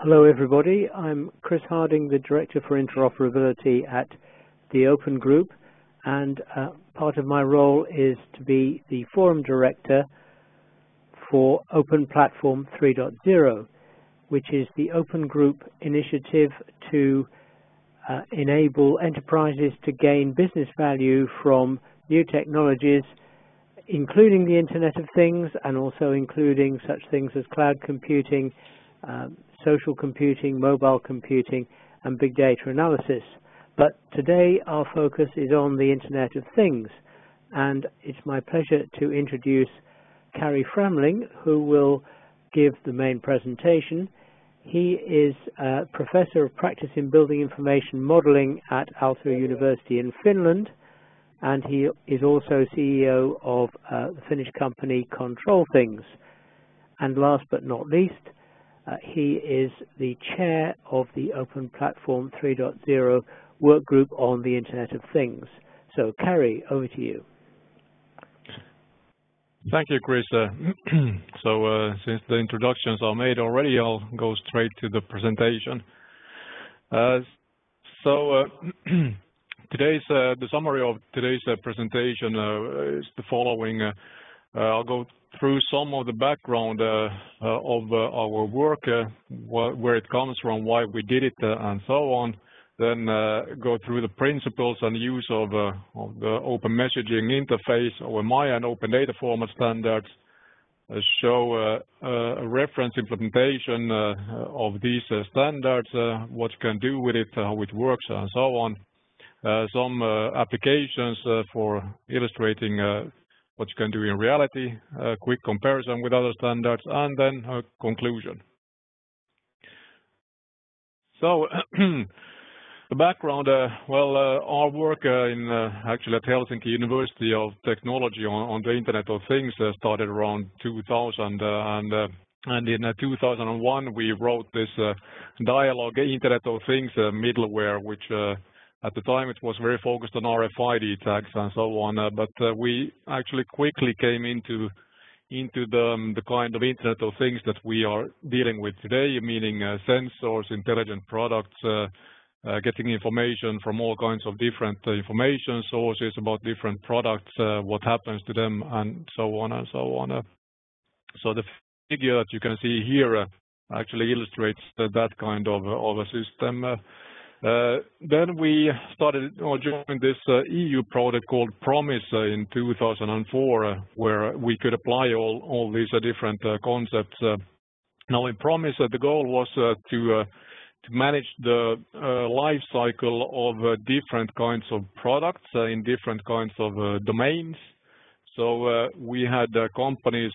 hello everybody. I'm Chris Harding, the Director for Interoperability at the Open Group and uh, part of my role is to be the Forum Director for Open Platform 3.0 which is the Open Group initiative to uh, enable enterprises to gain business value from new technologies including the Internet of Things and also including such things as cloud computing, um, social computing, mobile computing, and big data analysis. But today our focus is on the Internet of Things, and it's my pleasure to introduce Kary Främling, who will give the main presentation. He is a Professor of Practice in Building Information Modeling at Aalto University in Finland, and he is also CEO of uh, the Finnish company Control Things. And last but not least, uh, he is the chair of the Open Platform 3.0 work group on the Internet of Things. So, Kary, over to you. Thank you, Chris. Uh, so, uh, since the introductions are made already, I'll go straight to the presentation. Uh, so, uh, Today's the summary of today's presentation is the following. Uh, I'll go through some of the background uh, uh, of our work, where it comes from, why we did it, and so on. Then go through the principles and use of the open messaging interface, OMI, and open data format standards. Show a reference implementation of these standards, what you can do with it, how it works, and so on. Uh, some uh, applications uh, for illustrating what you can do in reality, a quick comparison with other standards, and then a conclusion. So the background, uh, well, uh, our work uh, in uh, actually at Helsinki University of Technology on, on the Internet of Things uh, started around 2000, uh, and and in 2001 we wrote this DIALOG Internet of Things middleware, which at the time, it was very focused on RFID tags and so on, uh, but uh, we actually quickly came into into the, um, the kind of Internet of Things that we are dealing with today, meaning uh, sensors, intelligent products, uh, uh, getting information from all kinds of different uh, information sources about different products, what happens to them, and so on and so on. so the figure that you can see here actually illustrates that kind of, of a system. Uh, then we started or joined this uh, EU project called Promise uh, in 2004, uh, where we could apply all, these uh, different uh, concepts. Now in Promise, the goal was to manage the life cycle of different kinds of products in different kinds of domains. So we had companies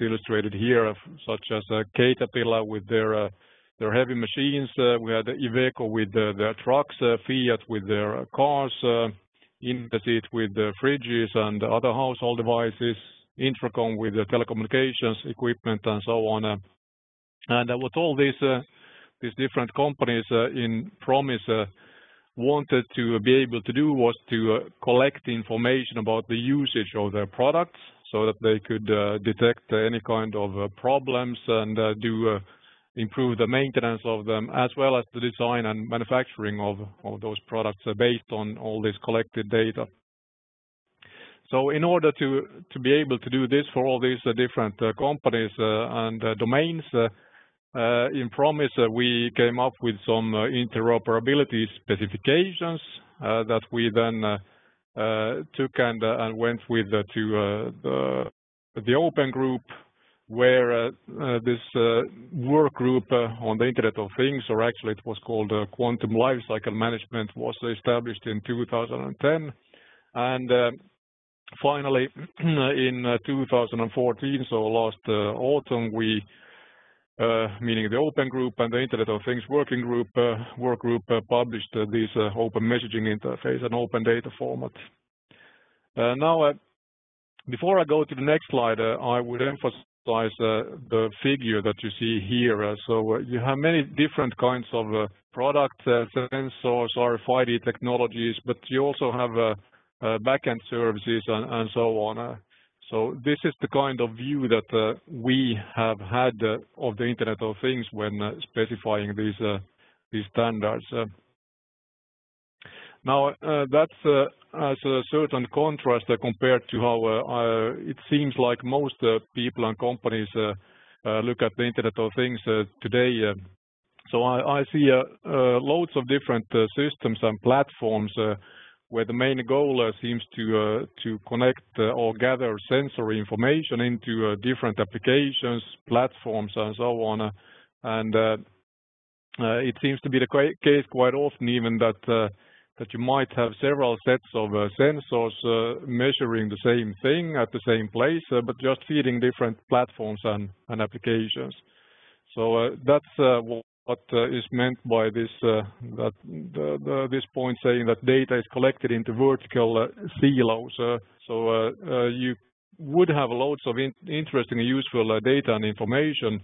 illustrated here, such as Caterpillar with their their heavy machines. Uh, we had Iveco with their trucks, uh, Fiat with their cars, uh, Indesit with the fridges and other household devices, Intracom with the telecommunications equipment and so on. Uh. And uh, What all these uh, these different companies in Promise wanted to be able to do was to collect information about the usage of their products so that they could detect any kind of problems and do improve the maintenance of them, as well as the design and manufacturing of, of those products uh, based on all this collected data. So in order to, to be able to do this for all these uh, different uh, companies uh, and uh, domains, uh, in Promise we came up with some interoperability specifications that we then took and, and went with to the, the Open Group where uh, uh, this uh, work group on the Internet of Things, or actually it was called Quantum Lifecycle Management, was established in 2010. And finally, in 2014, so last autumn, we uh, meaning the Open Group and the Internet of Things Working Group uh, work group uh, published this open messaging interface and open data format. now, before I go to the next slide, I would emphasize uh, the figure that you see here. Uh, so uh, you have many different kinds of uh, product uh, sensors, or RFID technologies, but you also have uh, backend services and so on. So this is the kind of view that we have had of the Internet of Things when specifying these these standards. Now, that's Uh, as a certain contrast compared to how uh, uh, it seems like most people and companies look at the Internet of Things today. So I, I see loads of different systems and platforms where the main goal uh, seems to uh, to connect uh, or gather sensory information into different applications, platforms, and so on. and It seems to be the case quite often even that that you might have several sets of uh, sensors uh, measuring the same thing at the same place, uh, but just feeding different platforms and applications. So That's what uh, is meant by this uh, that the, the, this point saying that data is collected into vertical uh, silos. so you would have loads of in interesting and useful data and information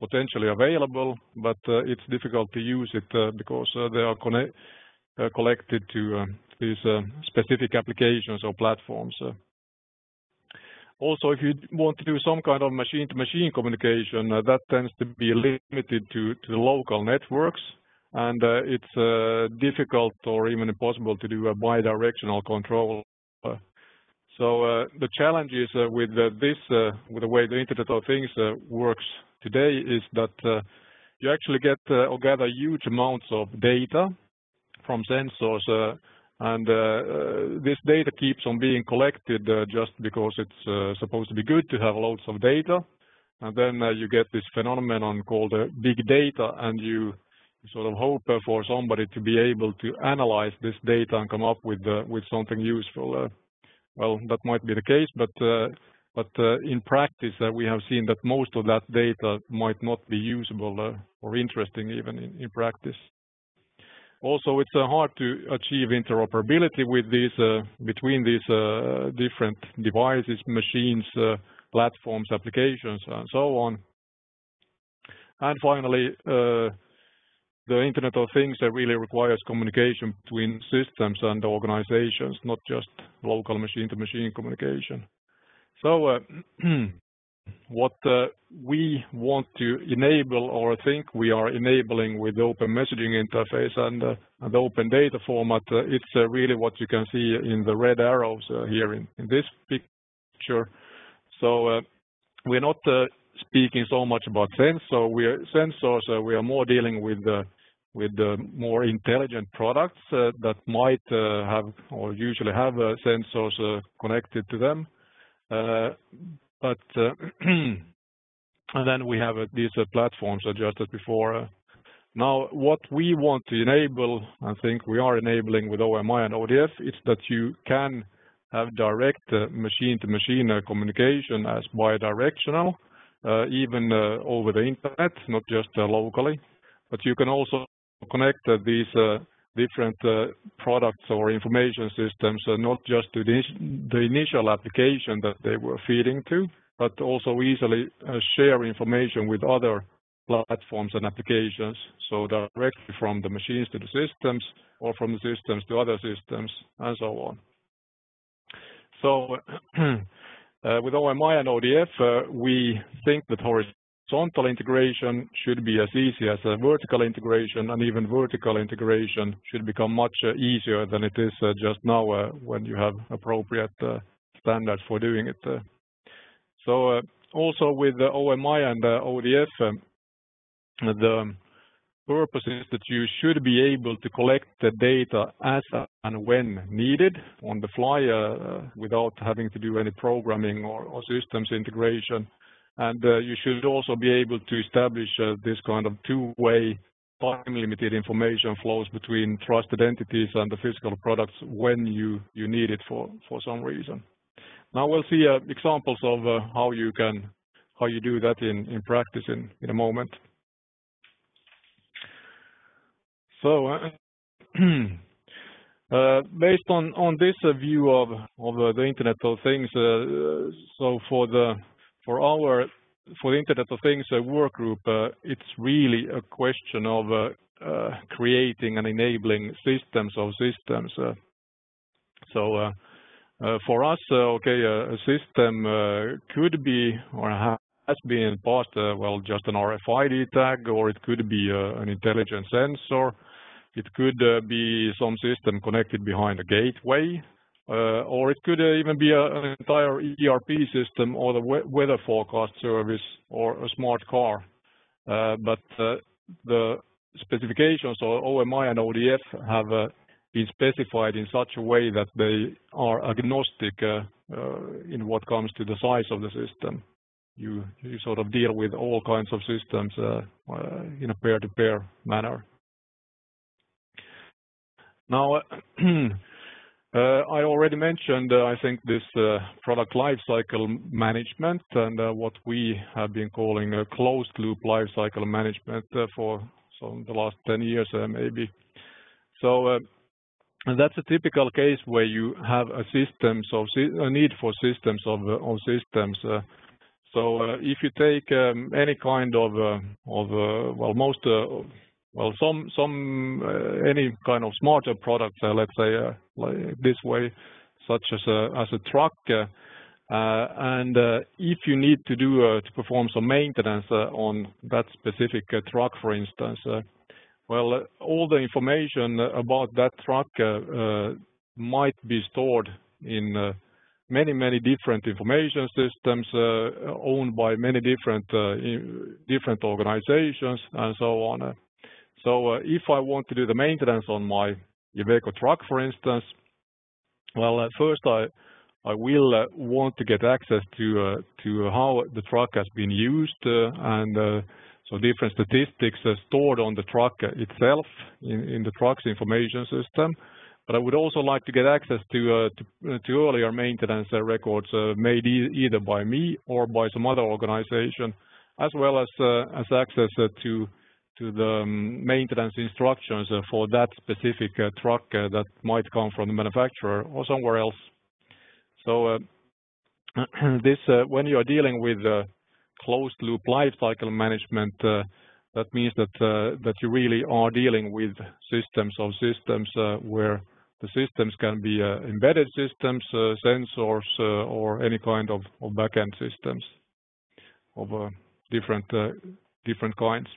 potentially available, but it's difficult to use it because there are collected to these specific applications or platforms. Also, if you want to do some kind of machine-to-machine communication, uh, that tends to be limited to, to the local networks, and uh, it's uh, difficult or even impossible to do a bidirectional control. Uh, so uh, the challenge is uh, with this, with the way the Internet of Things works today, is that you actually get or gather huge amounts of data from sensors uh, and uh, uh, this data keeps on being collected uh, just because it's uh, supposed to be good to have loads of data. And then uh, you get this phenomenon called big data, and you sort of hope for somebody to be able to analyze this data and come up with with something useful. well, that might be the case, but but in practice, we have seen that most of that data might not be usable or interesting even in, in practice. Also, it's uh, hard to achieve interoperability with these uh, between these uh, different devices, machines, platforms, applications, and so on. And finally, the Internet of Things really requires communication between systems and organizations, not just local machine-to-machine -machine communication. So what uh, we want to enable or think we are enabling with the open messaging interface and, uh, and the open data format, uh, it's uh, really what you can see in the red arrows uh, here in, in, this picture. So uh, we're not speaking so much about sensor. We are, sensors. we are more dealing with with more intelligent products that might have or usually have sensors connected to them. But uh, and then we have uh, these uh, platforms just as before. Uh, now, what we want to enable, I think we are enabling with OMI and ODF, is that you can have direct machine-to-machine -machine uh, communication as bidirectional, even over the internet, not just locally. But you can also connect these different uh, products or information systems, uh, not just to the, the, initial application that they were feeding to, but also easily uh, share information with other platforms and applications, so directly from the machines to the systems or from the systems to other systems and so on. So uh, with OMI and ODF, uh, we think that horizontal horizontal integration should be as easy as a vertical integration, and even vertical integration should become much uh, easier than it is uh, just now uh, when you have appropriate standards for doing it. So also with OMI and ODF, um, the purpose is that you should be able to collect the data as and when needed on the fly uh, without having to do any programming or systems integration. And uh, you should also be able to establish uh, this kind of two-way time-limited information flows between trusted entities and the physical products when you, you need it for, for some reason. Now we'll see uh, examples of uh, how you can how you do that in, in practice in, in a moment. So uh, uh, based on, on this view of, of the Internet of Things, so for the for our for the Internet of Things uh, work group, uh, it's really a question of uh, uh creating and enabling systems of systems. Uh. So uh, for us, okay, a system could be or has been past, well, just an RFID tag, or it could be an intelligent sensor. It could be some system connected behind a gateway, Uh, or it could uh, even be an entire ERP system or the weather forecast service or a smart car. Uh, but the specifications of OMI and ODF have been specified in such a way that they are agnostic in what comes to the size of the system. You sort of deal with all kinds of systems in a peer-to-peer manner. Now, Uh, I already mentioned, uh, I think this uh, product lifecycle management and what we have been calling a closed loop lifecycle management for the last 10 years, maybe. So that's a typical case where you have a need for systems of systems. So if you take um, any kind of, well, most, well, some, some uh, any kind of smarter products, uh, let's say uh, this way, such as as a truck, and if you need to do uh to perform some maintenance on that specific truck, for instance, well, all the information about that truck might be stored in many, many different information systems owned by many different different organizations and so on. So uh, if I want to do the maintenance on my Iveco truck, for instance, well, first I I will uh, want to get access to uh, to how the truck has been used and so different statistics stored on the truck itself in the truck's information system. But I would also like to get access to earlier maintenance records made either by me or by some other organization, as well as as access to the maintenance instructions for that specific uh, truck uh, that might come from the manufacturer or somewhere else. So uh, this, when you are dealing with closed loop lifecycle management, that means that that you really are dealing with systems of systems where the systems can be embedded systems, sensors, or any kind of backend systems of different different kinds.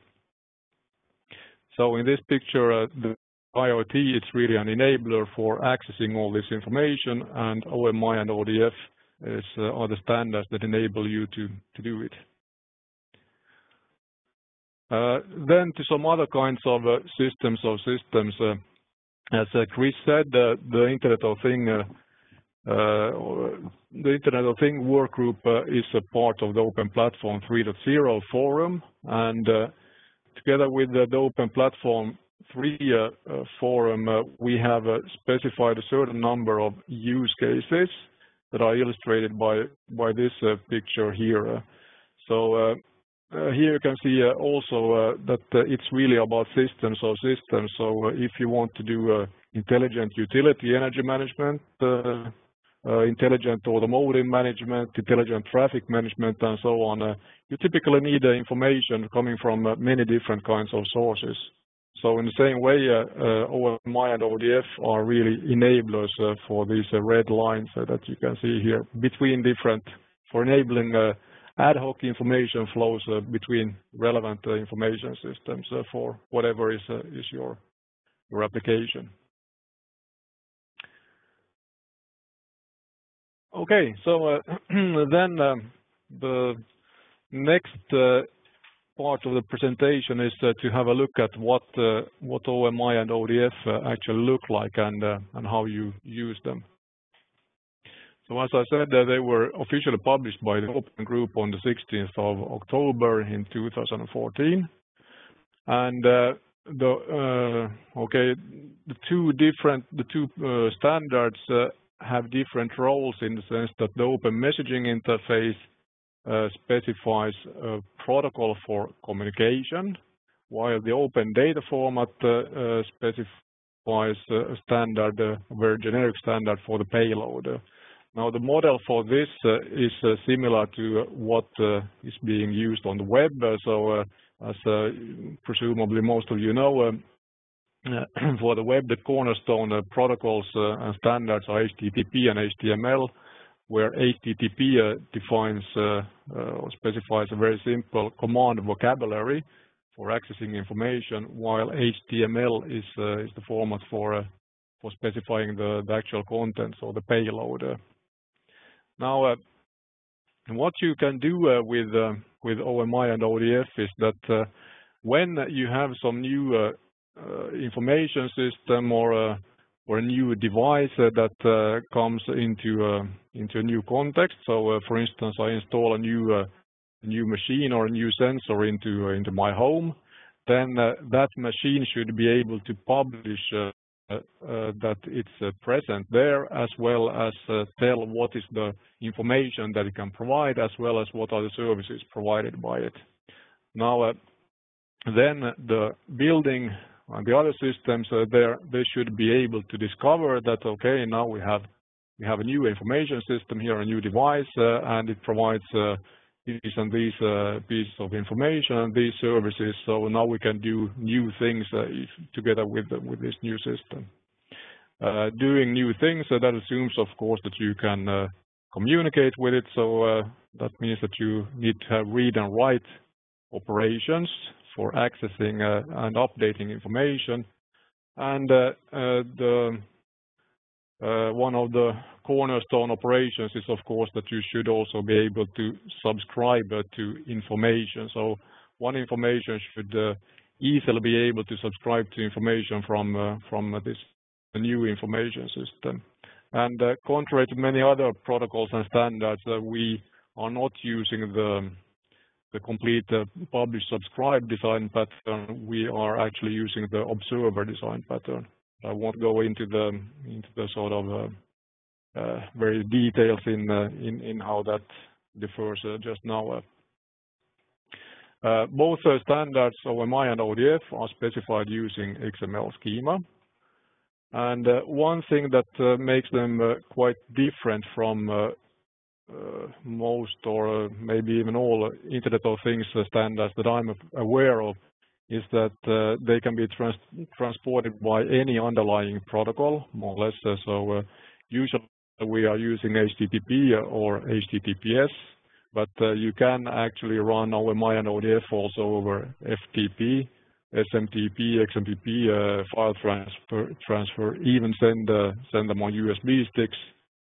So in this picture, uh, the IoT, is really an enabler for accessing all this information, and OMI and ODF uh, are the standards that enable you to to do it. Uh, then to some other kinds of systems of systems, as Chris said, the Internet of Thing the Internet of Thing Things workgroup is a part of the Open Platform 3.0 forum, and together with uh, the Open Platform 3 uh, uh, forum, we have specified a certain number of use cases that are illustrated by this picture here. So here you can see also that it's really about systems of systems. So if you want to do intelligent utility energy management, Uh, intelligent automotive management, intelligent traffic management, and so on, uh, you typically need uh, information coming from many different kinds of sources. So in the same way, OMI and ODF are really enablers for these red lines that you can see here between different for enabling ad hoc information flows between relevant information systems for whatever is your application. Okay, so uh, then um, the next uh, part of the presentation is uh, to have a look at what what OMI and ODF actually look like and and how you use them. So as I said, they were officially published by the Open Group on the 16th of October in 2014. And the okay, the two standards have different roles in the sense that the Open Messaging Interface uh, specifies a protocol for communication, while the Open Data Format uh, uh, specifies a standard, a very generic standard for the payload. Now, the model for this is similar to what is being used on the web. So as presumably most of you know, um, Uh, for the web, the cornerstone uh, protocols uh, and standards are HTTP and HTML, where HTTP defines or specifies a very simple command vocabulary for accessing information, while HTML is is the format for for specifying the actual contents or the payload. Now, what you can do with OMI and ODF is that when you have some new Uh, information system uh, or a new device uh, that comes into a new context. So, for instance, I install a new new machine or a new sensor into into my home, then that machine should be able to publish that it's present there, as well as tell what is the information that it can provide, as well as what are the services provided by it. Now, then the building and the other systems uh, there, they should be able to discover that, okay, now we have we have a new information system here, a new device, uh, and it provides uh, these and these pieces of information and these services. So now we can do new things together with this new system. Doing new things, that assumes, of course, that you can communicate with it. So that means that you need to have read and write operations for accessing uh, and updating information. And uh, uh, one of the cornerstone operations is, of course, that you should also be able to subscribe to information. So one information should easily be able to subscribe to information from this new information system. And contrary to many other protocols and standards, we are not using the complete uh, publish subscribe design pattern. We are actually using the observer design pattern. I won't go into the into the sort of uh, uh, very details in how that differs just now. Both standards, OMI and ODF, are specified using XML schema. And one thing that makes them quite different from Uh, most or uh, maybe even all Internet of Things standards that I'm aware of is that uh, they can be transported by any underlying protocol, more or less. So usually we are using HTTP or HTTPS, but you can actually run and ODF also over FTP, SMTP, XMPP, file transfer, even send them on USB sticks,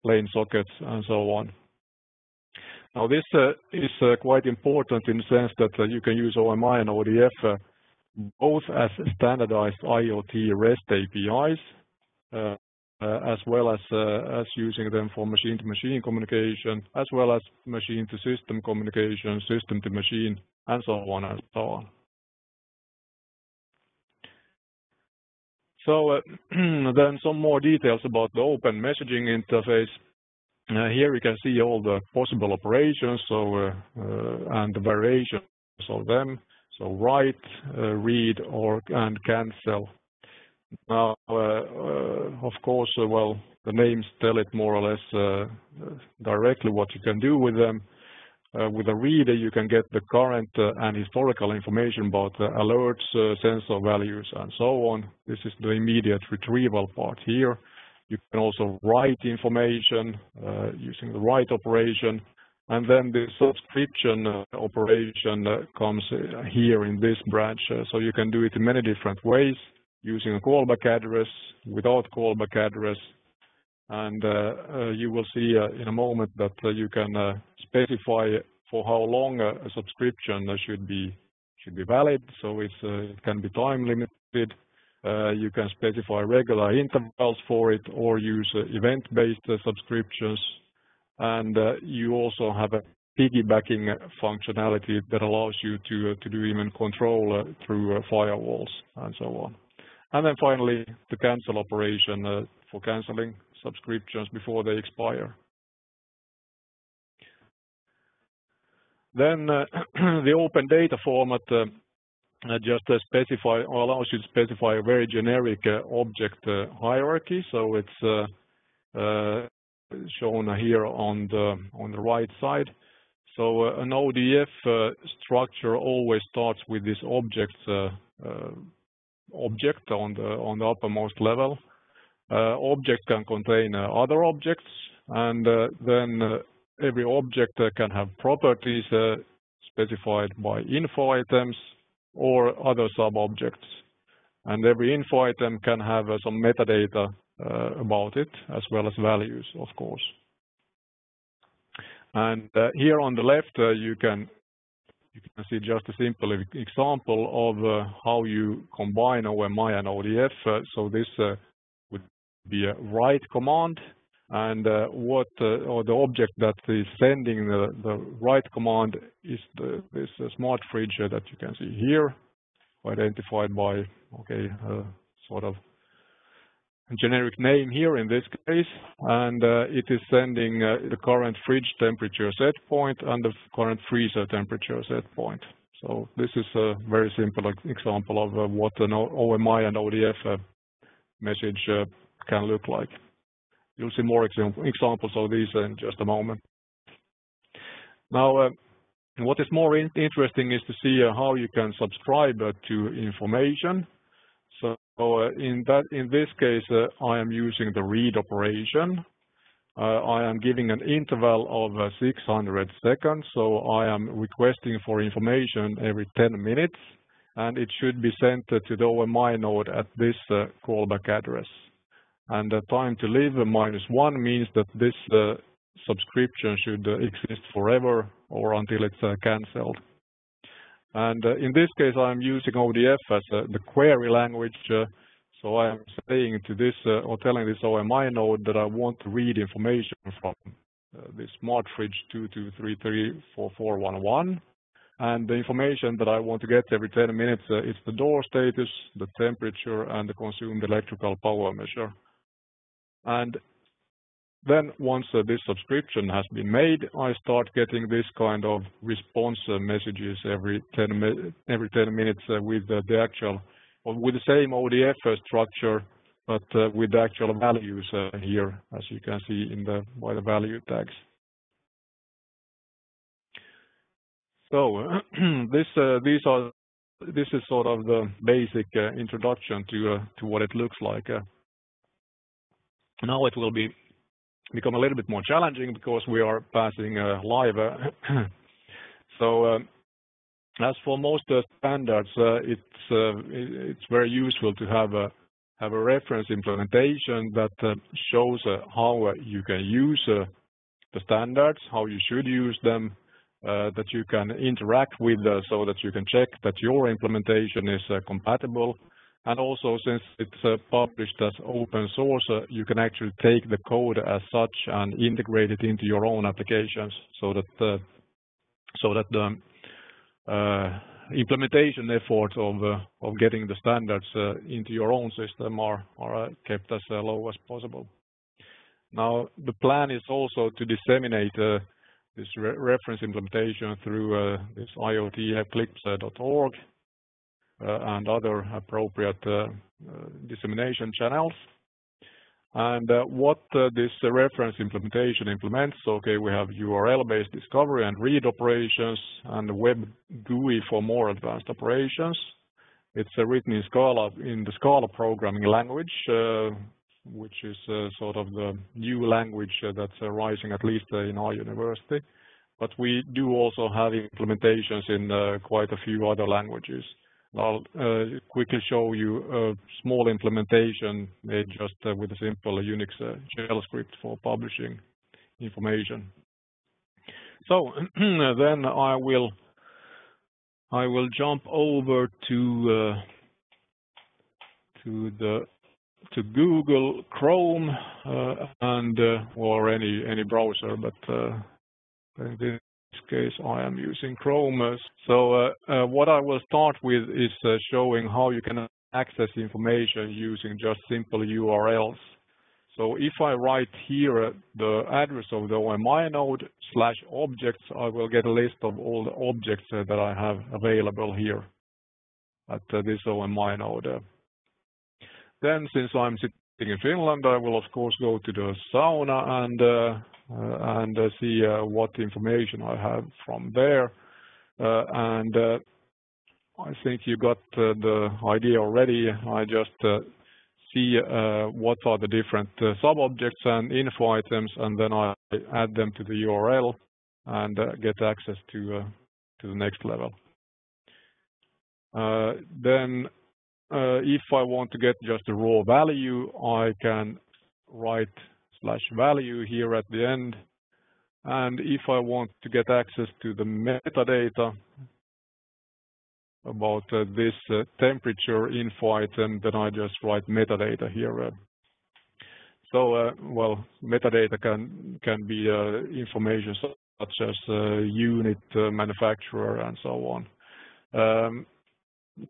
plain sockets, and so on. Now, this uh, is uh, quite important in the sense that uh, you can use OMI and ODF both as standardized IoT REST APIs, as well as as using them for machine-to-machine communication, as well as machine-to-system communication, system-to-machine, and so on and so on. So then some more details about the open messaging interface. Uh, here you can see all the possible operations uh, uh, and the variations of them. So write, read, or and cancel. Now, of course, well, the names tell it more or less directly what you can do with them. With a reader, you can get the current and historical information about alerts, sensor values, and so on. This is the immediate retrieval part here. You can also write information uh, using the write operation. And then the subscription uh, operation uh, comes here in this branch. So you can do it in many different ways using a callback address, without callback address. And you will see in a moment that you can specify for how long a subscription should be should be valid. So it can be time limited. Uh, you can specify regular intervals for it or use uh, event-based uh, subscriptions. And you also have a piggybacking functionality that allows you to do even control through firewalls and so on. And then finally, the cancel operation for canceling subscriptions before they expire. Then the open data format Uh, just uh, specify or allows you to specify a very generic uh, object hierarchy. So it's shown here on the on the right side. So an ODF structure always starts with this objects object on the on the uppermost level. Uh, object can contain uh, other objects, and uh, then every object can have properties specified by info items or other sub-objects. And every info item can have some metadata about it, as well as values, of course. And here on the left, you can you can see just a simple example of uh, how you combine OMI and ODF. Uh, so this uh, would be a write command, and what or the object that is sending the, the write command is the, this smart fridge that you can see here, identified by okay sort of generic name here in this case, and uh, it is sending uh, the current fridge temperature set point and the current freezer temperature set point. So this is a very simple example of uh, what an OMI and ODF uh, message uh, can look like. You'll see more examples of these in just a moment. Now, uh, what is more in interesting is to see how you can subscribe to information so uh, in that in this case, uh, I am using the read operation. Uh, I am giving an interval of 600 seconds, so I am requesting for information every 10 minutes, and it should be sent to the OMI node at this callback address. And the time to live minus one means that this subscription should exist forever or until it's cancelled. And uh, in this case, I'm using ODF as uh, the query language. Uh, so I am saying to this or telling this OMI node that I want to read information from this smart fridge 22334411. And the information that I want to get every 10 minutes uh, is the door status, the temperature, and the consumed electrical power measure. And then once uh, this subscription has been made, I start getting this kind of response uh, messages every 10, every 10 minutes uh, with the actual, with the same ODF structure, but with the actual values here, as you can see in the by the value tags. So this these are this is sort of the basic introduction to to what it looks like. Now it will be become a little bit more challenging because we are passing uh, live. Uh, so um, as for most uh, standards, it's it's very useful to have a have a reference implementation that shows how you can use the standards, how you should use them, uh, that you can interact with uh, so that you can check that your implementation is uh, compatible and also, since it's uh, published as open source, uh, you can actually take the code as such and integrate it into your own applications so that uh, so that the uh, implementation efforts of uh, of getting the standards uh, into your own system are are kept as low as possible. Now, the plan is also to disseminate this re reference implementation through this IoT-Eclipse.org Uh, and other appropriate uh, uh, dissemination channels. And uh, what uh, this reference implementation implements, okay, we have URL-based discovery and read operations and web GUI for more advanced operations. It's written in Scala, in the Scala programming language, which is sort of the new language that's rising at least in our university. But we do also have implementations in quite a few other languages. I'll uh, quickly show you a small implementation made just uh, with a simple Unix uh, shell script for publishing information. So then I will I will jump over to to the to Google Chrome uh, and uh, or any any browser, but uh, case, I am using Chrome. So uh, uh, what I will start with is uh, showing how you can access information using just simple URLs. So if I write here the address of the OMI node slash objects, I will get a list of all the objects that I have available here at this OMI node. Then since I'm sitting in Finland, I will of course go to the sauna and uh, Uh, and uh, see uh, what information I have from there. Uh, and uh, I think you got the idea already. I just see what are the different sub-objects and info items, and then I add them to the URL and get access to to the next level. Then, if I want to get just a raw value, I can write slash value here at the end. And if I want to get access to the metadata about uh, this uh, temperature info item, then I just write metadata here. Uh. So, uh, well, metadata can can be uh, information such as unit, manufacturer, and so on. Um,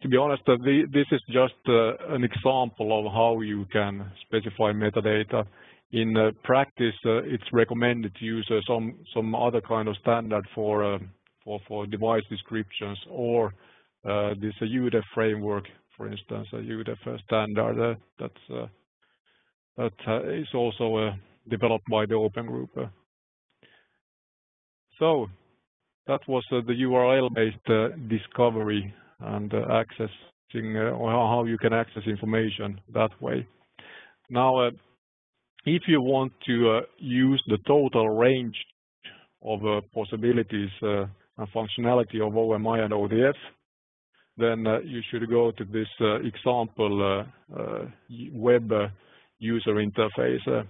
to be honest, this is just an example of how you can specify metadata. In uh, practice, uh, it's recommended to use uh, some some other kind of standard for for for device descriptions or uh, this UDEF framework, for instance, a UDEF standard that's uh, that uh, is also developed by the Open Group. So that was the URL-based discovery and accessing or how you can access information that way. Now, if you want to uh, use the total range of uh, possibilities uh, and functionality of OMI and ODF, then uh, you should go to this uh, example uh, web user interface.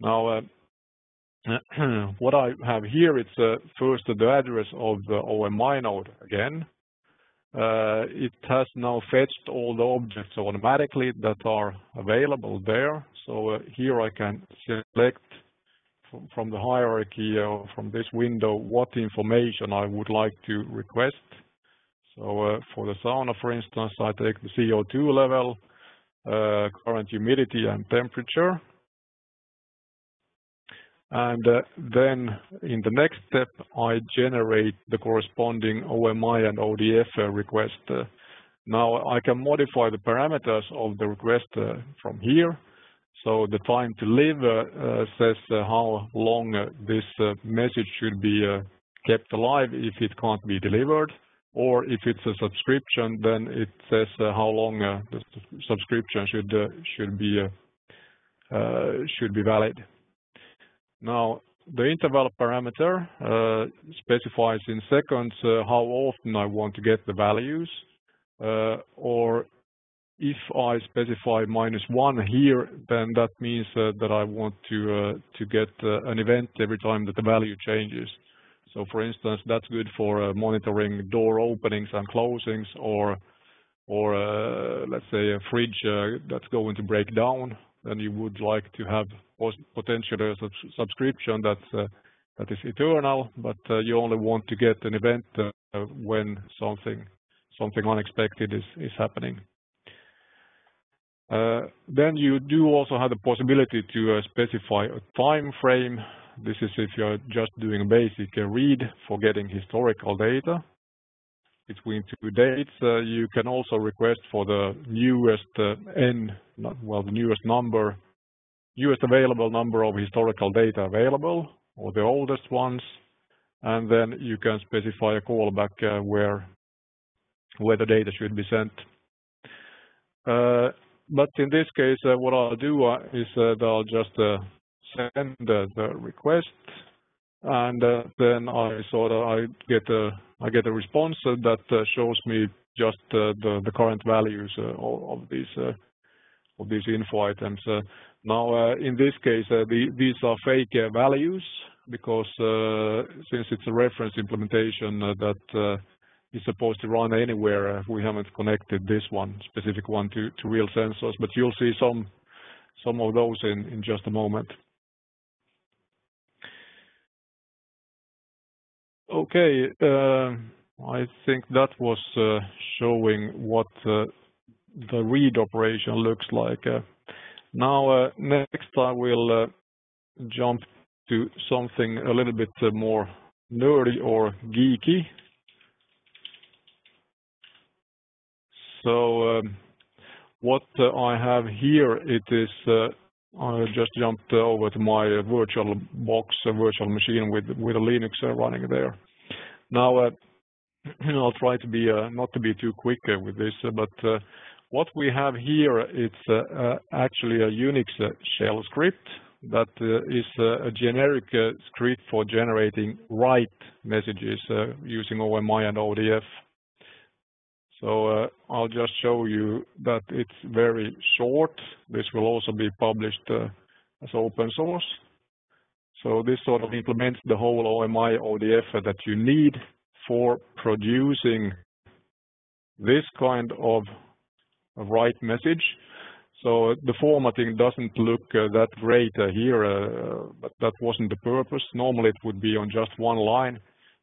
Now, what I have here, it's first the address of the OMI node again. It has now fetched all the objects automatically that are available there. So here I can select from the hierarchy or from this window what information I would like to request. So uh, for the sauna, for instance, I take the CO2 level, uh, current humidity and temperature. And uh, then in the next step, I generate the corresponding OMI and ODF request. Now I can modify the parameters of the request from here. So the time to live uh, says uh, how long uh, this message should be kept alive if it can't be delivered or if it's a subscription, then it says uh, how long uh, the subscription should uh, should be should be valid. Now, the interval parameter uh, specifies in seconds uh, how often I want to get the values, uh, or if I specify minus one here, then that means that I want to to get an event every time that the value changes. So for instance, that's good for uh, monitoring door openings and closings or or uh, let's say a fridge uh, that's going to break down, then you would like to have potentially a subs subscription that's uh, that is eternal, but uh, you only want to get an event uh, when something something unexpected is is happening. Then you do also have the possibility to specify a time frame this is if you're just doing a basic read for getting historical data between two dates. Uh, you can also request for the newest uh, n, well, the newest number, newest available number of historical data available, or the oldest ones, and then you can specify a callback uh, where where the data should be sent. Uh, but in this case, uh, what I'll do uh, is that I'll just send the, request, and uh, then I sort of I get a I get a response that uh, shows me just uh, the the current values uh, of, these uh, of these info items. Uh, now, in this case, the, these are fake values because since it's a reference implementation that is supposed to run anywhere, we haven't connected this one specific one to to real sensors. But you'll see some some of those in in just a moment. Okay. Uh, I think that was uh, showing what uh, the read operation looks like. Now, next I will jump to something a little bit more nerdy or geeky. So, um, what uh, I have here, it is, uh, I just jumped over to my uh, virtual box, virtual machine with with a Linux running there. Now, uh, I'll try to be not to be too quick with this, but what we have here, it's actually a Unix shell script that is a generic script for generating write messages using OMI and ODF. So uh, I'll just show you that it's very short. This will also be published uh, as open source. So this sort of implements the whole OMI ODF that you need for producing this kind of write message. So the formatting doesn't look uh, that great here, but that wasn't the purpose. Normally it would be on just one line,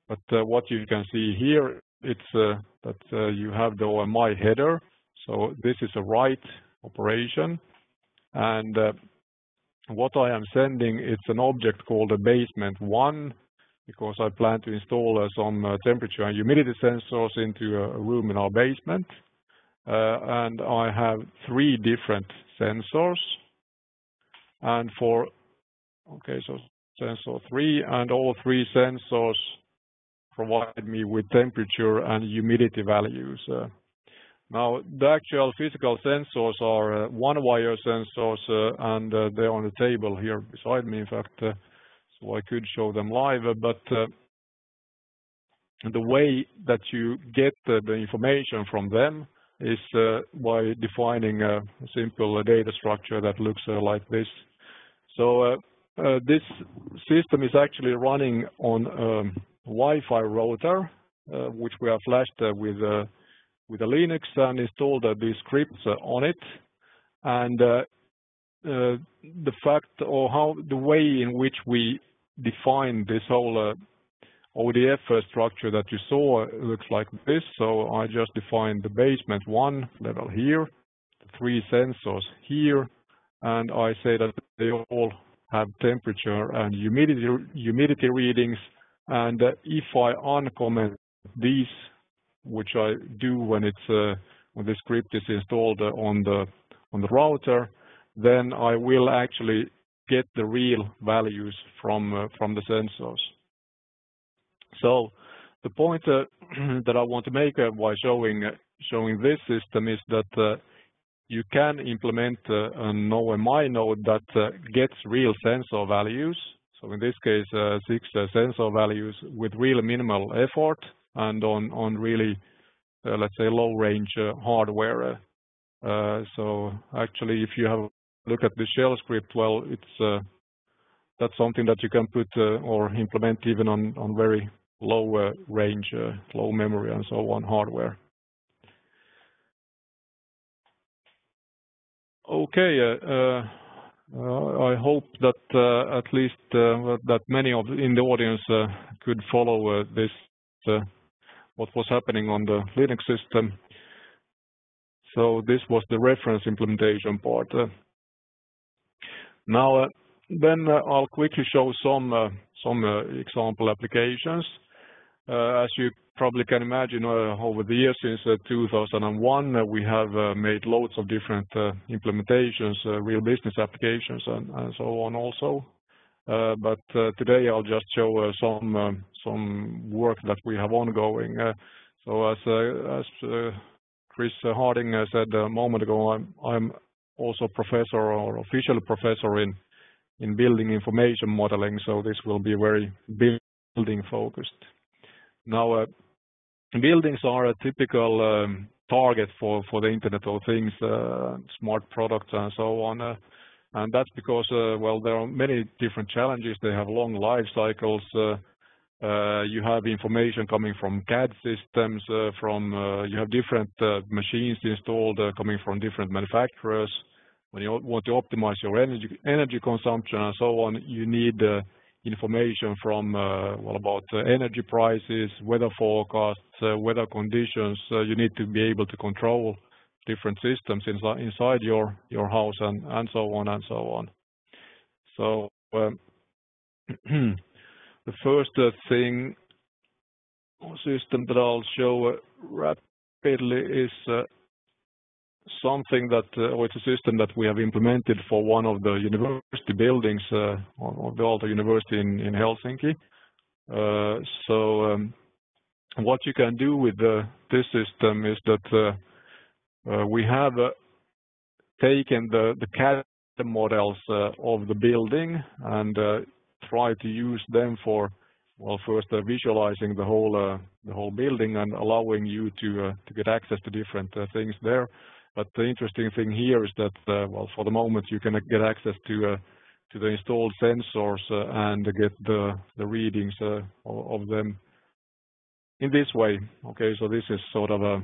but what you can see here, it's uh, that uh, you have the OMI header. So this is a write operation, and uh, what I am sending, it's an object called a basement one, because I plan to install some temperature and humidity sensors into a room in our basement. And I have three different sensors. And for, okay, so sensor three, and all three sensors provide me with temperature and humidity values. Uh, now, the actual physical sensors are uh, one wire sensors, uh, and they're on the table here beside me, in fact, so I could show them live. But the way that you get the information from them is by defining a simple data structure that looks like this. So this system is actually running on um, Wi-Fi router, uh, which we have flashed uh, with uh, with a Linux and installed these scripts on it. And the fact or how the way in which we define this whole ODF structure that you saw looks like this. So I just defined the basement one level here, the three sensors here, and I say that they all have temperature and humidity humidity readings. And uh, if I uncomment these, which I do when it's uh, when the script is installed uh, on the on the router, then I will actually get the real values from from the sensors. So the point uh, that I want to make uh, by showing showing this system is that uh, you can implement an OMI node that gets real sensor values. So in this case, uh, six uh, sensor values with real minimal effort and on on really, uh, let's say, low range hardware. So actually, if you have a look at the shell script, well, it's that's something that you can put or implement even on on very low uh, range, uh, low memory, and so on hardware. Okay, uh, Uh, I hope that uh, at least uh, that many of in the audience could follow this what was happening on the Linux system. So this was the reference implementation part. Now, then I'll quickly show some some example applications. Uh, as you probably can imagine, uh, over the years since uh, 2001, uh, we have uh, made loads of different uh, implementations, real business applications, and so on also. But today I'll just show some um, some work that we have ongoing. So as Chris Harding said a moment ago, I'm also professor or official professor in in building information modeling, so this will be very building focused. Now, uh, buildings are a typical um, target for for the Internet of Things, uh, smart products, and so on. Uh, and that's because, well, there are many different challenges. They have long life cycles. You have information coming from CAD systems, from you have different machines installed coming from different manufacturers. When you want to optimize your energy consumption and so on, you need information from, uh, well, about uh, energy prices, weather forecasts, uh, weather conditions. You need to be able to control different systems inside your your house and and so on and so on. So um, the first thing system that I'll show rapidly is something that, or it's a system that we have implemented for one of the university buildings uh, of the Aalto University in, in Helsinki. Uh, so um, what you can do with this system is that uh, we have taken the, the CAD models of the building and try to use them for well, first uh, visualizing the whole uh, the whole building and allowing you to uh, to get access to different things there. But the interesting thing here is that uh, well, for the moment you can get access to uh, to the installed sensors uh, and get the the readings of them in this way. Okay, so this is sort of a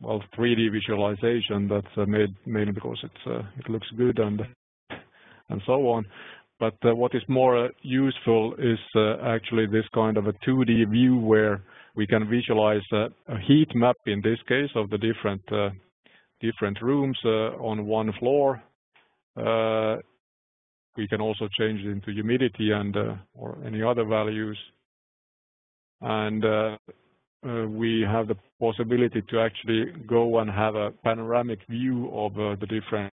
well 3D visualization that's made mainly because it's it looks good and and so on. But uh, what is more uh, useful is uh, actually this kind of a 2D view where we can visualize a heat map, in this case, of the different different rooms uh, on one floor. Uh, we can also change it into humidity and uh, or any other values. And we have the possibility to actually go and have a panoramic view of the different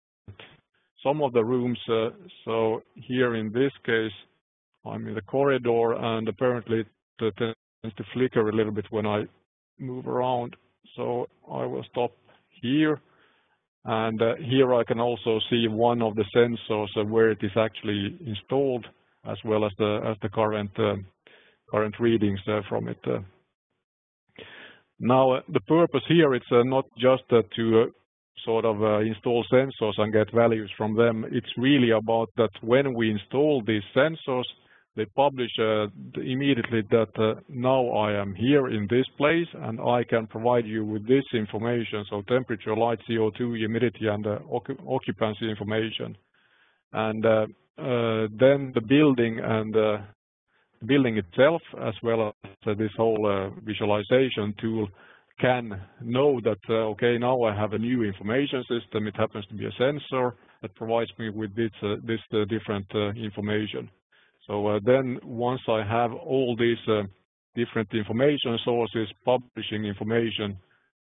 some of the rooms. Uh, so here in this case, I'm in the corridor and apparently it tends to flicker a little bit when I move around. So I will stop here. And uh, here I can also see one of the sensors uh, where it is actually installed, as well as the as the current uh, current readings uh, from it. Uh. Now the purpose here is not just to sort of uh, install sensors and get values from them. It's really about that when we install these sensors, they publish uh, immediately that uh, now I am here in this place and I can provide you with this information, so temperature, light, CO2, humidity, and uh, occupancy information. And then the building and the building itself, as well as this whole visualization tool, can know that, uh, okay, now I have a new information system. It happens to be a sensor that provides me with this, uh, this uh, different information. So then once I have all these different information sources publishing information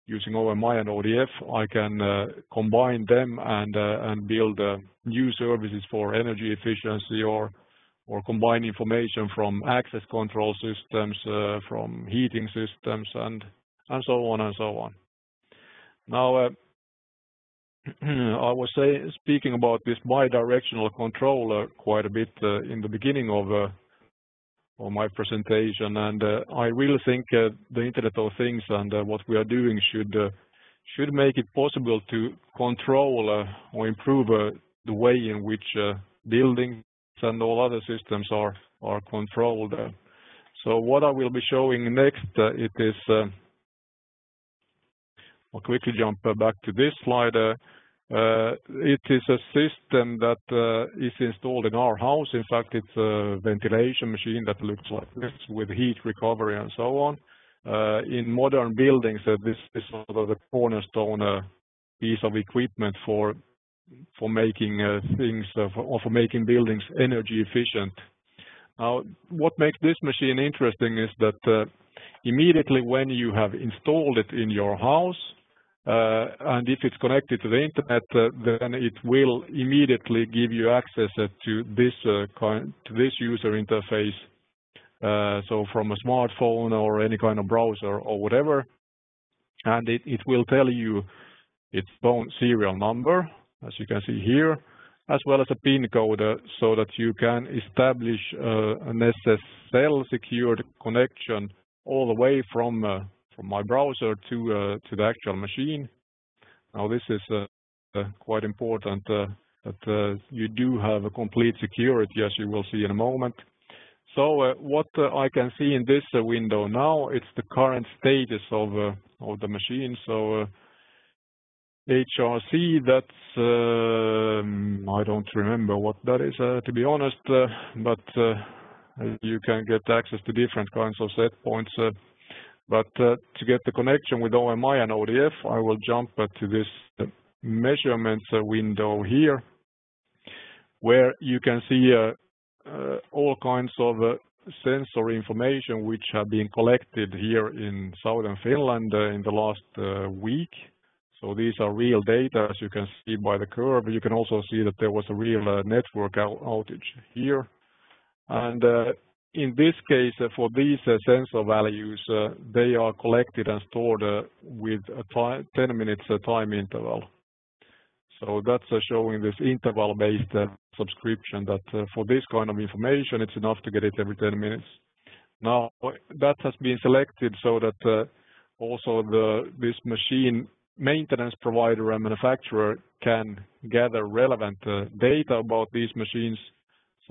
using OMI and ODF, I can uh, combine them and uh, and build uh, new services for energy efficiency or or combine information from access control systems, from heating systems, and and so on and so on. Now, uh, I was say, speaking about this bidirectional controller quite a bit uh, in the beginning of, uh, of my presentation, and uh, I really think uh, the Internet of Things and uh, what we are doing should should make it possible to control or improve the way in which buildings and all other systems are are controlled. So what I will be showing next, it is I'll quickly jump uh, back to this slide. Uh, uh, it is a system that is installed in our house. In fact, it's a ventilation machine that looks like this with heat recovery and so on. In modern buildings, this is sort of the cornerstone piece of equipment for for making things or for making buildings energy efficient. Now, what makes this machine interesting is that immediately when you have installed it in your house, uh, and if it's connected to the internet, uh, then it will immediately give you access uh, to this kind, to this user interface. So from a smartphone or any kind of browser or whatever, and it, it will tell you its phone serial number, as you can see here, as well as a PIN code, uh, so that you can establish uh, an SSL secured connection all the way from uh, from my browser to uh, to the actual machine. Now this is uh, uh, quite important that you do have a complete security, as you will see in a moment. So what I can see in this window now, it's the current status of of the machine. So HRC, that's, um, I don't remember what that is, uh, to be honest, uh, but uh, you can get access to different kinds of set points. But uh, to get the connection with OMI and ODF, I will jump uh, to this uh, measurements uh, window here, where you can see uh, uh, all kinds of sensor information which have been collected here in southern Finland in the last week. So these are real data, as you can see by the curve. You can also see that there was a real network outage here. And in this case, uh, for these uh, sensor values, uh, they are collected and stored uh, with a 10 minutes uh, time interval. So that's uh, showing this interval-based subscription that for this kind of information, it's enough to get it every 10 minutes. Now, that has been selected so that also the this machine maintenance provider and manufacturer can gather relevant data about these machines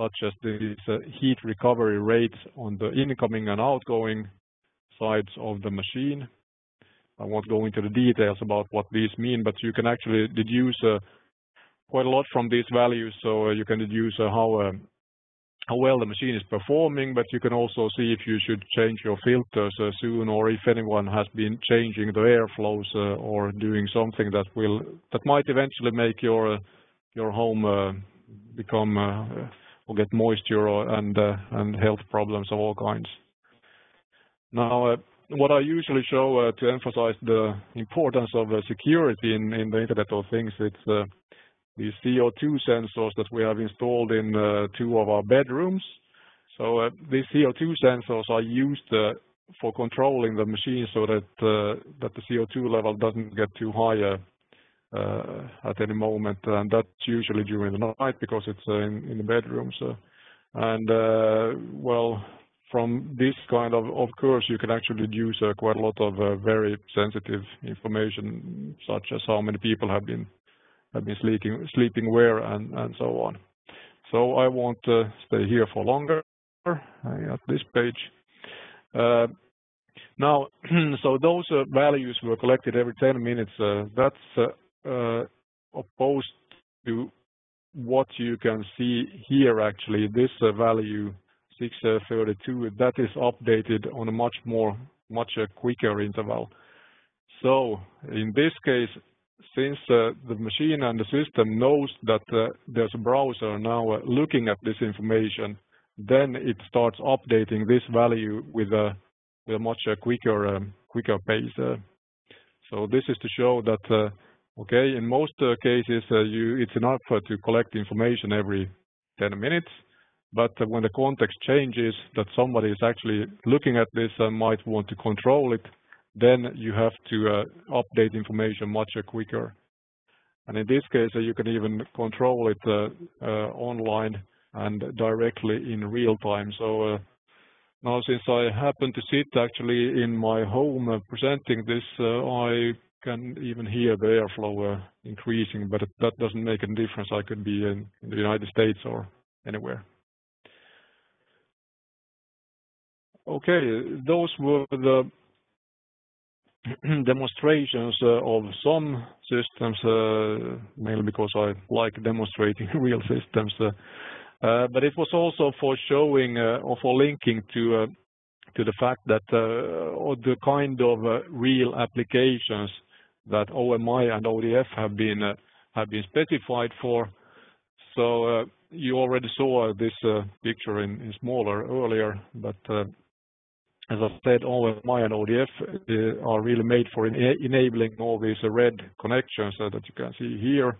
such as these uh, heat recovery rates on the incoming and outgoing sides of the machine. I won't go into the details about what these mean, but you can actually deduce uh, quite a lot from these values. So uh, you can deduce uh, how uh, how well the machine is performing, but you can also see if you should change your filters uh, soon or if anyone has been changing the airflows or doing something that will that might eventually make your your home become get moisture or, and, uh, and health problems of all kinds. Now, uh, what I usually show uh, to emphasize the importance of security in, in the Internet of Things, it's the CO2 sensors that we have installed in two of our bedrooms. So these CO2 sensors are used for controlling the machine so that that the CO2 level doesn't get too high uh, at any moment, and that's usually during the night because it's uh, in, in the bedrooms. and uh, well, from this kind of, of course, you can actually deduce uh, quite a lot of uh, very sensitive information, such as how many people have been have been sleeping sleeping where and and so on. So I won't uh, stay here for longer at this page. now, so those values were collected every 10 minutes. that's uh, opposed to what you can see here actually, this uh, value 632, that is updated on a much more, much uh, quicker interval. So in this case, since uh, the machine and the system knows that uh, there's a browser now uh, looking at this information, then it starts updating this value with a, with a much quicker, um, quicker pace. so this is to show that Okay, in most uh, cases, uh, you, it's enough uh, to collect information every 10 minutes, but uh, when the context changes, that somebody is actually looking at this and might want to control it, then you have to uh, update information much uh, quicker. And in this case, you can even control it online and directly in real time. So now, since I happen to sit actually in my home presenting this, I can even hear the airflow uh, increasing, but that doesn't make a difference. I could be in, in the United States or anywhere. Okay, those were the demonstrations uh, of some systems, uh, mainly because I like demonstrating real systems. Uh, uh, but it was also for showing uh, or for linking to to the fact that or the kind of real applications that OMI and ODF have been uh, have been specified for. So uh, you already saw this uh, picture in, in, smaller earlier, but as I said, OMI and ODF are really made for enabling all these red connections that you can see here.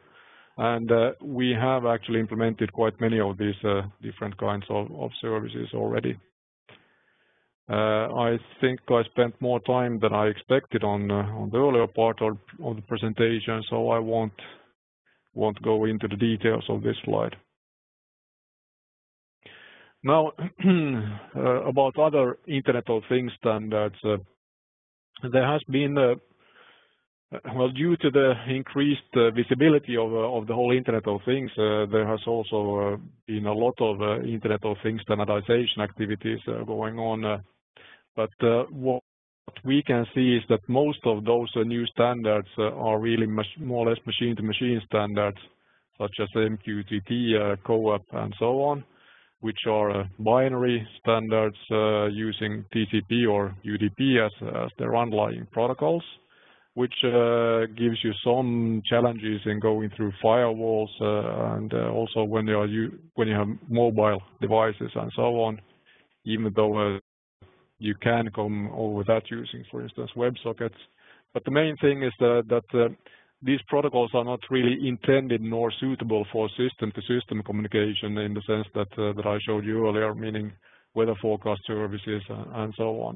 And we have actually implemented quite many of these different kinds of, of services already. Uh, I think I spent more time than I expected on uh, on the earlier part of the presentation, so I won't won't go into the details of this slide. Now, uh, about other Internet of Things standards, uh, there has been, uh, well, due to the increased uh, visibility of of the whole Internet of Things, there has also been a lot of Internet of Things standardization activities going on what we can see is that most of those uh, new standards uh, are really more or less machine-to-machine standards, such as MQTT, COAP, and so on, which are binary standards using TCP or UDP as, their underlying protocols which uh, gives you some challenges in going through firewalls uh, and uh, also when you have mobile devices and so on, even though you can come over that using, for instance, WebSockets. But the main thing is that, that uh, these protocols are not really intended nor suitable for system-to-system -system communication in the sense that uh, that I showed you earlier, meaning weather forecast services, and so on.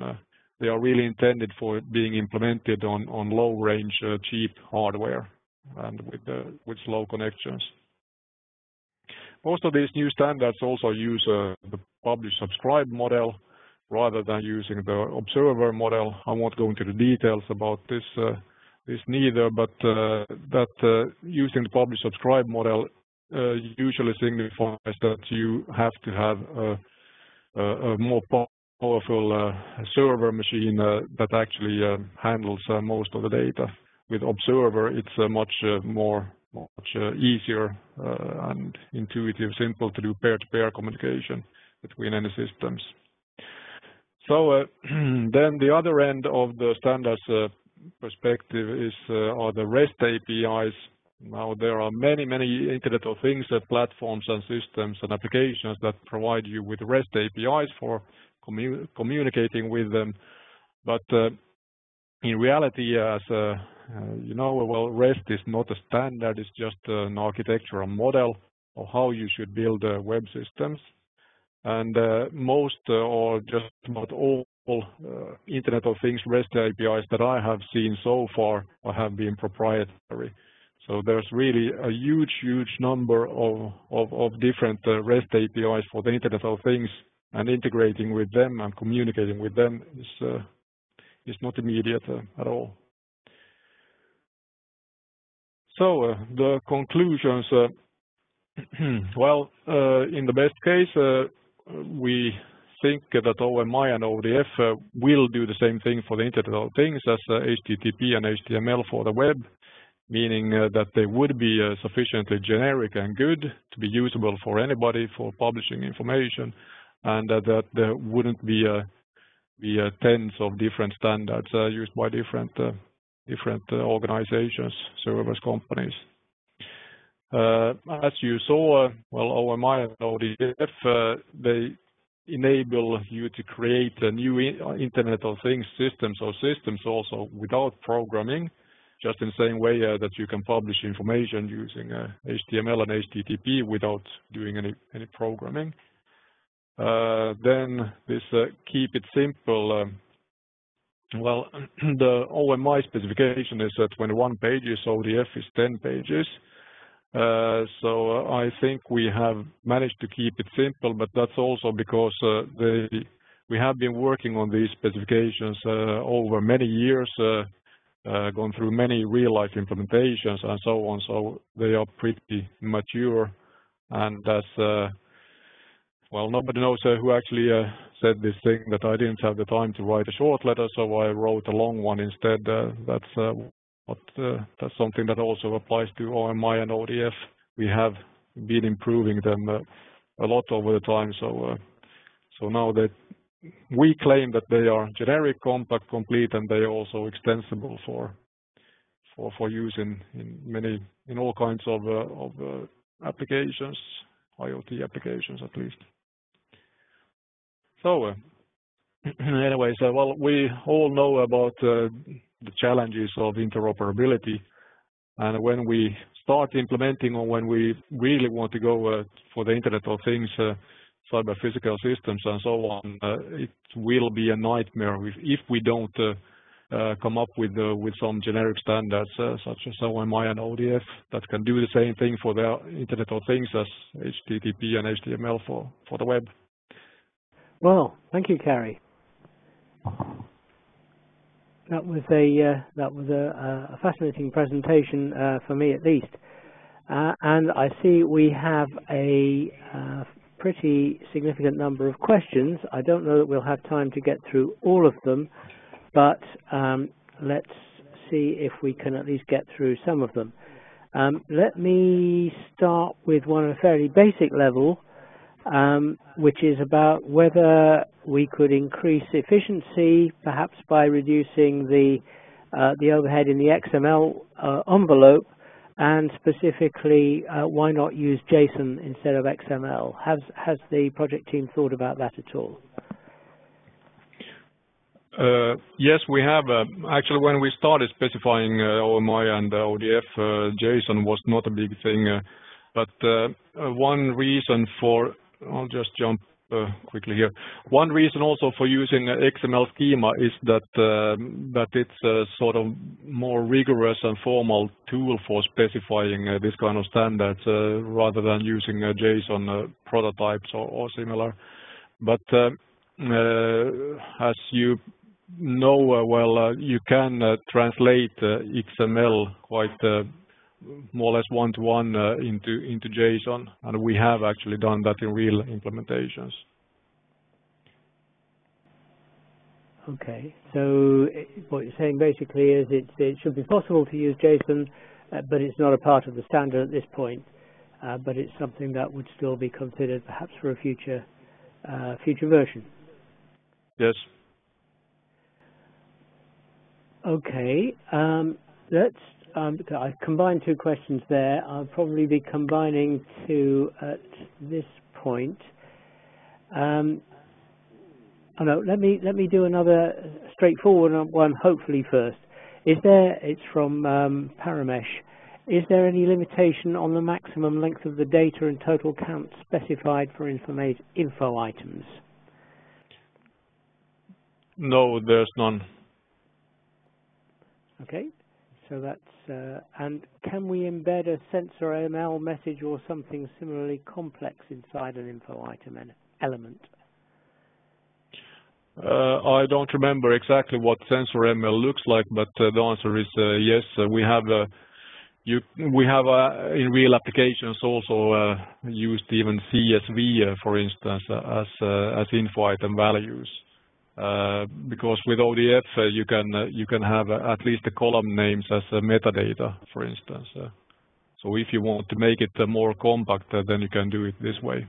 They are really intended for being implemented on on low range, cheap hardware and with slow connections. Most of these new standards also use the publish-subscribe model rather than using the observer model. I won't go into the details about this uh, This neither, but uh, that uh, using the publish-subscribe model usually signifies that you have to have a more powerful server machine that actually handles most of the data. With observer, it's much more much easier and intuitive, simple to do peer-to-peer communication between any systems. So uh, then the other end of the standards uh, perspective is uh, are the REST APIs. Now, there are many many Internet of Things platforms and systems and applications that provide you with REST APIs for communicating with them. But in reality, as you know well, REST is not a standard, it's just an architectural model of how you should build web systems. And uh, most uh, or just about all uh, Internet of Things REST APIs that I have seen so far have been proprietary. So there's really a huge huge number of of different REST APIs for the Internet of Things, and integrating with them and communicating with them is not immediate at all. So the conclusions. Well, in the best case, we think that OMI and ODF uh, will do the same thing for the Internet of Things as uh, HTTP and HTML for the web, meaning uh, that they would be sufficiently generic and good to be usable for anybody for publishing information, and that there wouldn't be be tens of different standards used by different organizations, service companies. Uh, as you saw, uh, well, OMI and ODF, uh, they enable you to create a new Internet of Things systems or systems also without programming, just in the same way that you can publish information using HTML and HTTP without doing any programming. Uh, then this keep it simple. Um, well, the OMI specification is 21 pages, ODF is 10 pages. Uh, uh, I think we have managed to keep it simple, but that's also because uh, we have been working on these specifications over many years, gone through many real-life implementations and so on. So they are pretty mature. And as well, nobody knows who actually said this thing that I didn't have the time to write a short letter, so I wrote a long one instead. That's Uh, something that also applies to OMI and ODF. We have been improving them uh, a lot over the time. So, uh, so now that we claim that they are generic, compact, complete, and they are also extensible for for for use in in many in all kinds of applications, IoT applications at least. So, anyways, well, we all know about the challenges of interoperability. And when we start implementing or when we really want to go uh, for the Internet of Things, uh, cyber-physical systems and so on, uh, it will be a nightmare if we don't come up with with some generic standards such as OMI and ODF that can do the same thing for the Internet of Things as HTTP and HTML for for the web. Well, thank you, Kary. That was a uh, fascinating presentation, uh, for me at least. Uh, and I see we have a pretty significant number of questions. I don't know that we'll have time to get through all of them, but um, let's see if we can at least get through some of them. Um, let me start with one at a fairly basic level, um, which is about whether we could increase efficiency, perhaps by reducing the uh, overhead in the XML uh, envelope, and specifically, uh, why not use JSON instead of XML? Has the project team thought about that at all? Yes, we have. Actually, when we started specifying OMI and ODF, JSON was not a big thing. But one reason for I'll just jump uh, quickly here. One reason also for using XML schema is that um, that it's a sort of more rigorous and formal tool for specifying uh, this kind of standards uh, rather than using JSON uh, prototypes or, or, similar. But uh, uh, as you know well, you can translate XML quite more or less one-to-one uh, into into JSON, and we have actually done that in real implementations. Okay, so what you're saying basically is it, it should be possible to use JSON, uh, but it's not a part of the standard at this point, uh, but it's something that would still be considered perhaps for a future uh, future version. Yes. Okay, um, let's um, I combined two questions there. I'll probably be combining two at this point. Um, oh no, let me let me do another straightforward one. Hopefully first. Is there? It's from um, Paramesh. Is there any limitation on the maximum length of the data and total count specified for info items? No, there's none. Okay, so that's and can we embed a sensor ML message or something similarly complex inside an info item element? Uh, I don't remember exactly what SensorML looks like, but uh, the answer is uh, yes. Uh, we have uh, you, we have in real applications also used even CSV, for instance, as as info item values. Uh, because with ODF, uh, you can uh, you can have at least the column names as metadata, for instance. So if you want to make it more compact, then you can do it this way.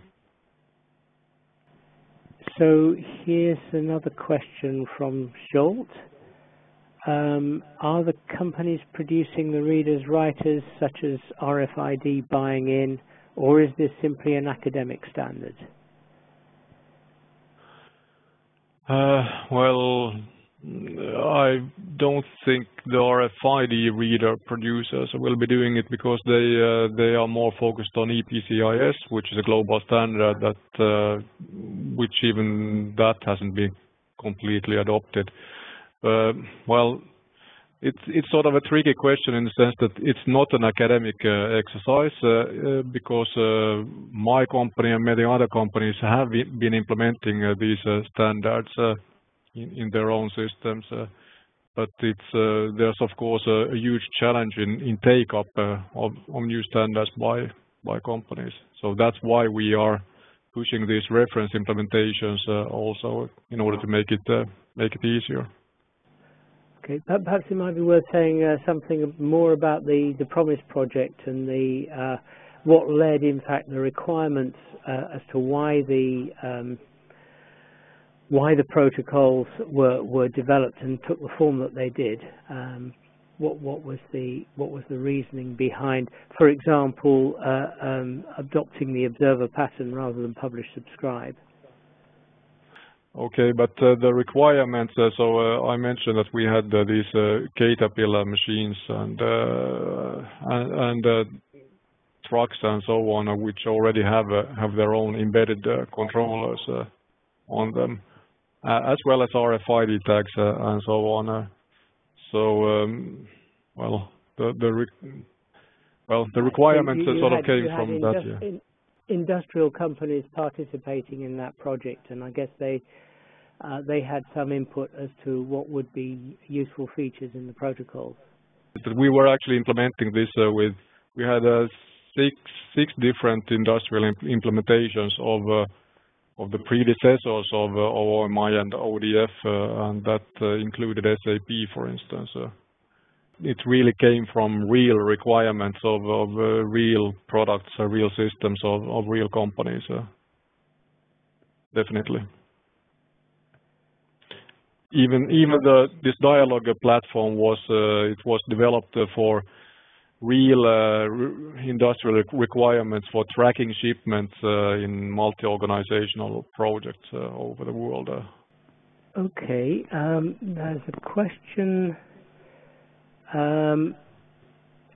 So here's another question from Schultz. Um, are the companies producing the readers writers such as RFID buying in, or is this simply an academic standard? Uh, well, I don't think the RFID reader producers will be doing it because they uh, they are more focused on EPCIS, which is a global standard that uh, which even that hasn't been completely adopted. Uh, well, it's it's sort of a tricky question in the sense that it's not an academic uh, exercise uh, uh, because uh, my company and many other companies have been implementing uh, these uh, standards in, in, their own systems. but it's there's of course a, a, huge challenge in, in take up of, of new standards by by companies. So that's why we are pushing these reference implementations also in order to make it make it easier. Okay, perhaps it might be worth saying uh, something more about the, the Promise project and the uh, what led, in fact, the requirements uh, as to why the um, why the protocols were were developed and took the form that they did. Um, what what was the what was the reasoning behind, for example, uh, um, adopting the observer pattern rather than publish subscribe? Okay, but uh, the requirements, uh, so uh, I mentioned that we had uh, these uh, Caterpillar machines and uh, and trucks and so on, which already have have their own embedded controllers on them, as well as RFID tags and so on. So, um, well, the the well the requirements sort of came from that, yeah industrial companies participating in that project, and I guess they uh, they had some input as to what would be useful features in the protocols. We were actually implementing this uh, with, we had uh, six, six different industrial imp implementations of, uh, of the predecessors of, uh, OMI and ODF, uh, and that included SAP, for instance. it really came from real requirements of, of real products, real systems of, of real companies. definitely even even the this DIALOG platform was uh, it was developed uh, for real uh, industrial requirements for tracking shipments in multi-organizational projects over the world. Okay, um, there's a question. Um,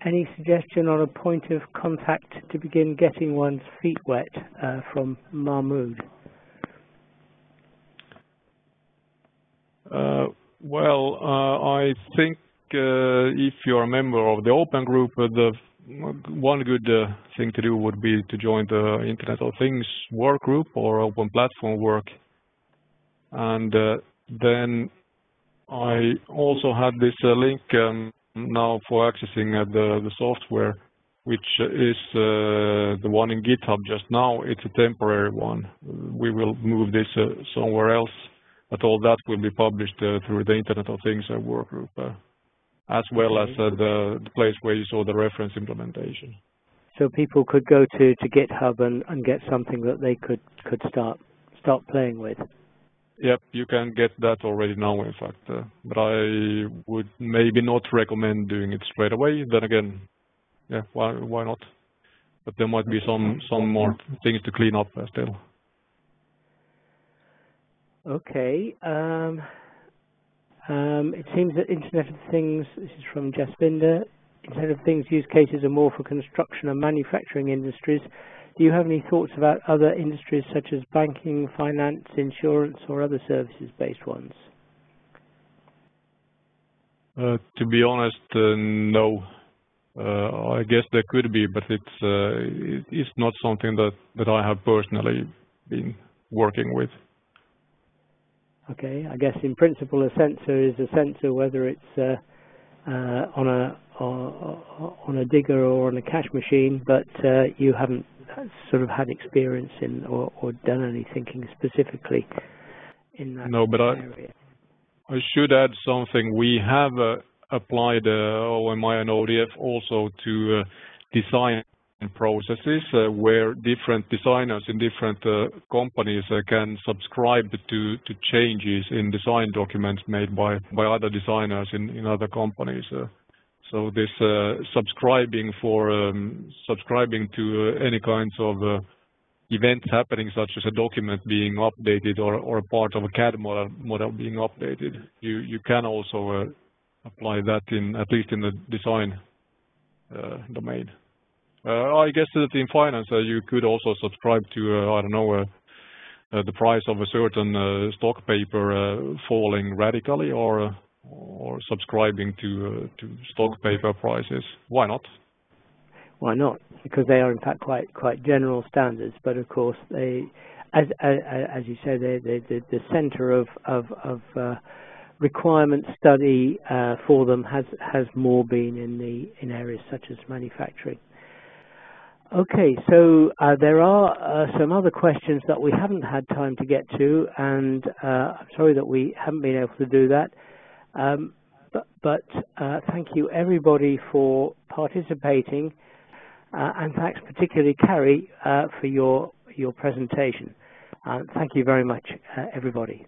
any suggestion on a point of contact to begin getting one's feet wet uh, from Mahmoud? Well, uh, I think uh, if you're a member of the Open Group, uh, the one good uh, thing to do would be to join the Internet of Things work group or Open Platform work. And uh, then I also had this link um, now for accessing the, the software which is uh, the one in GitHub just now. It's a temporary one. We will move this uh, somewhere else, but all that will be published uh, through the Internet of Things workgroup, as well as the, the place where you saw the reference implementation. So people could go to, to GitHub and, and get something that they could, could start start playing with. Yep, you can get that already now, in fact. Uh, but I would maybe not recommend doing it straight away. Then again, yeah, why why not? But there might be some some more things to clean up uh, still. Okay. Um, um, it seems that Internet of Things, this is from Jasvinder, Internet of Things use cases are more for construction and manufacturing industries. Do you have any thoughts about other industries such as banking, finance, insurance, or other services-based ones? Uh, to be honest, uh, no. Uh, I guess there could be, but it's uh, it's not something that that I have personally been working with. Okay, I guess in principle a sensor is a sensor, whether it's uh, uh, on a on a digger or on a cash machine, but uh, you haven't sort of had experience in or, or done any thinking specifically in that no, but area. I, I should add something. We have uh, applied uh, OMI and ODF also to uh, design processes uh, where different designers in different companies can subscribe to to changes in design documents made by by other designers in in other companies. So this subscribing for um, subscribing to any kinds of events happening, such as a document being updated or, or a part of a CAD model, model being updated. You, you can also uh, apply that in at least in the design uh, domain. Uh, I guess that in finance uh, you could also subscribe to I don't know the price of a certain stock paper falling radically or or subscribing to to stock paper prices. Why not? Why not? Because they are in fact quite quite general standards, but of course they, as as, you say, they the the center of of of uh, requirement study uh, for them has has more been in the in areas such as manufacturing. Okay, so uh, there are uh, some other questions that we haven't had time to get to, and uh, I'm sorry that we haven't been able to do that. Um, but, but uh, thank you everybody for participating, uh, and thanks particularly Kary for your your presentation. thank you very much, everybody.